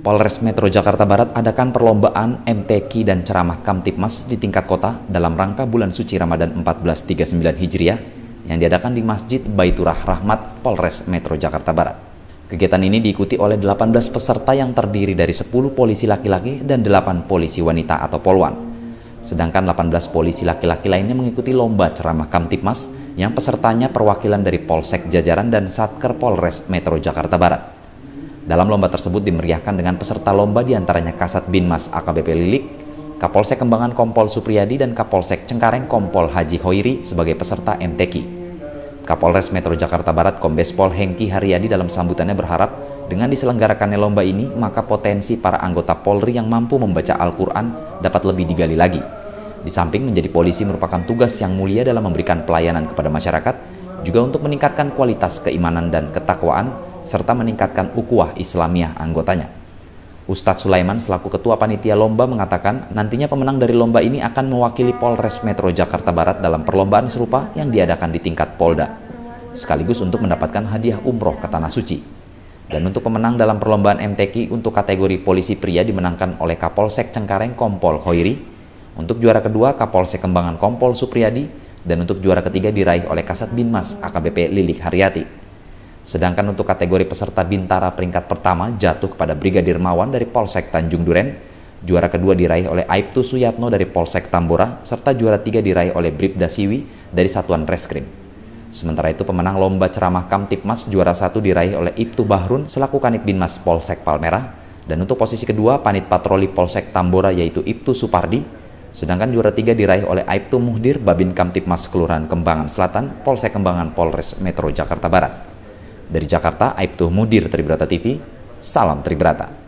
Polres Metro Jakarta Barat adakan perlombaan MTQ dan ceramah Kamtipmas di tingkat kota dalam rangka bulan suci Ramadan 1439 Hijriah yang diadakan di Masjid Baiturah Rahmat Polres Metro Jakarta Barat. Kegiatan ini diikuti oleh 18 peserta yang terdiri dari 10 polisi laki-laki dan 8 polisi wanita atau polwan. Sedangkan 18 polisi laki-laki lainnya mengikuti lomba ceramah Kamtipmas yang pesertanya perwakilan dari Polsek Jajaran dan Satker Polres Metro Jakarta Barat. Dalam lomba tersebut dimeriahkan dengan peserta lomba di antaranya Kasat Binmas AKBP Lilik, Kapolsek Kembangan Kompol Supriyadi dan Kapolsek Cengkareng Kompol Haji Hoiri sebagai peserta MTQ. Kapolres Metro Jakarta Barat Kombes Pol Hengki Haryadi dalam sambutannya berharap dengan diselenggarakannya lomba ini maka potensi para anggota Polri yang mampu membaca Al-Quran dapat lebih digali lagi. Di samping menjadi polisi merupakan tugas yang mulia dalam memberikan pelayanan kepada masyarakat, juga untuk meningkatkan kualitas keimanan dan ketakwaan serta meningkatkan ukuah Islamiyah anggotanya. Ustadz Sulaiman selaku ketua panitia lomba mengatakan nantinya pemenang dari lomba ini akan mewakili Polres Metro Jakarta Barat dalam perlombaan serupa yang diadakan di tingkat Polda, sekaligus untuk mendapatkan hadiah umroh ke Tanah Suci. Dan untuk pemenang dalam perlombaan MTQ untuk kategori polisi pria dimenangkan oleh Kapolsek Cengkareng Kompol Hoiri, untuk juara kedua Kapolsek Kembangan Kompol Supriyadi, dan untuk juara ketiga diraih oleh Kasat Binmas AKBP Lilik Haryati. Sedangkan untuk kategori peserta Bintara peringkat pertama jatuh kepada Brigadir Mawan dari Polsek Tanjung Duren, juara kedua diraih oleh Aibtu Suyatno dari Polsek Tambora, serta juara tiga diraih oleh Bribda Siwi dari Satuan Reskrim. Sementara itu pemenang lomba ceramah Kamtipmas juara satu diraih oleh Ibtu Bahrun selaku Kanit Binmas Polsek Palmerah, dan untuk posisi kedua Panit Patroli Polsek Tambora yaitu Ibtu Supardi, sedangkan juara tiga diraih oleh Aibtu Muhdir Babin Kamtipmas Kelurahan Kembangan Selatan, Polsek Kembangan Polres Metro Jakarta Barat. Dari Jakarta, Aibtu Mudir Tribrata TV, salam Tribrata.